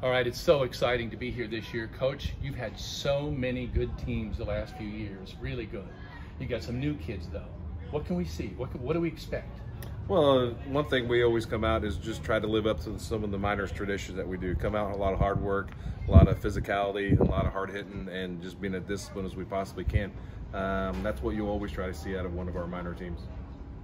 All right, it's so exciting to be here this year. Coach, you've had so many good teams the last few years, really good. You got some new kids though. What can we see? What, what do we expect? Well, uh, one thing we always come out is just try to live up to some of the Miners traditions that we do. Come out a lot of hard work, a lot of physicality, a lot of hard hitting, and just being as disciplined as we possibly can. Um, that's what you always try to see out of one of our Miner teams.